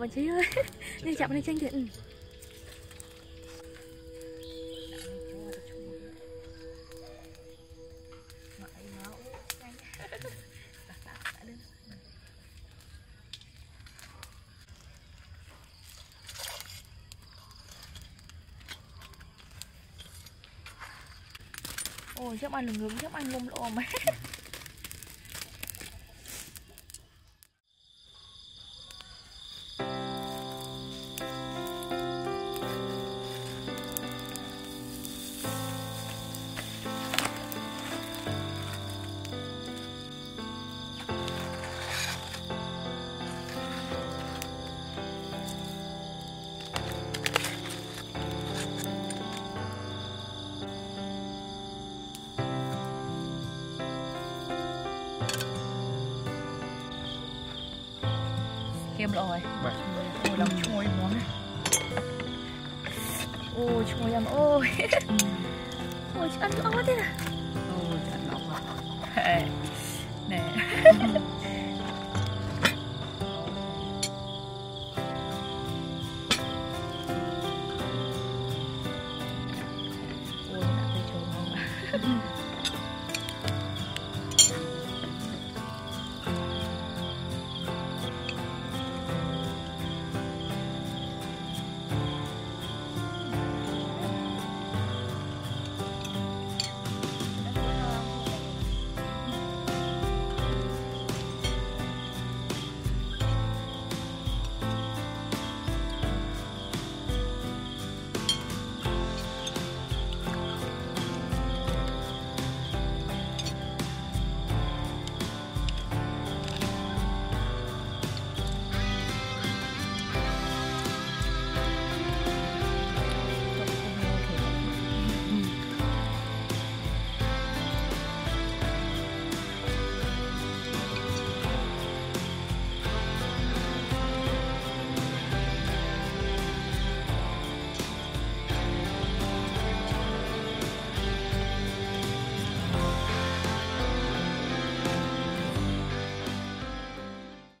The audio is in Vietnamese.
Bạn chí ơi. Nên chạm lên tranh thiện. Ôi chắc ăn lừng ngứng chắc ăn lông lộ mà rồi. Ôi lòng chua món này. Ôi chua em ôi Ôi chị ăn chỗ quá thế à? nè Ôi chị ăn lòng à Nè. Ôi đã thấy chua ngon à